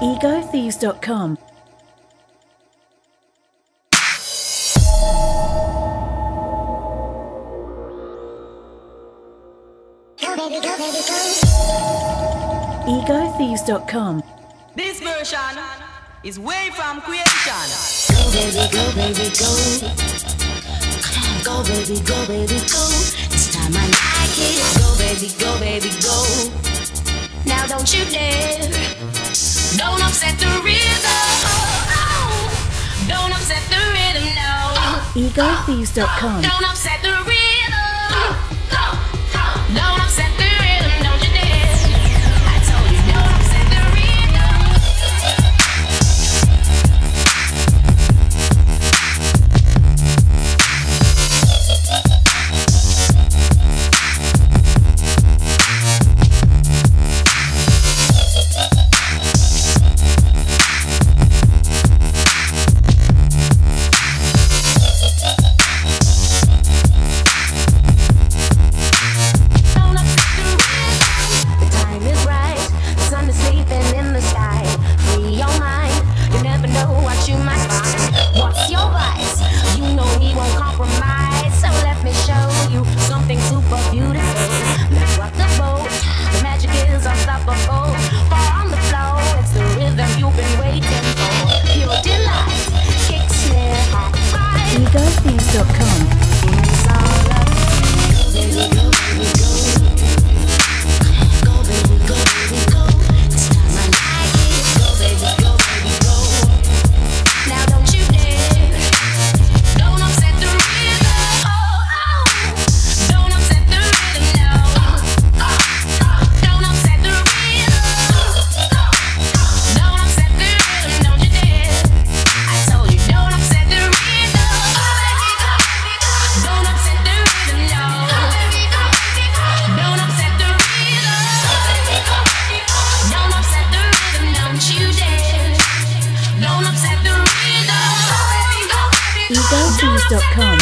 EgoThieves.com EgoThieves.com This version is way from creation. Go baby, go baby, go. Go baby, go baby, go. This time I like it. Go baby, go baby, go. No. You might find. What's your vice? You know won't compromise. So let me show you something super beautiful. Let's rock the boat. The magic is unstoppable. Far on the floor. It's the rhythm you've been waiting for. Pure delight. Kick, snare, high five. egotools.com.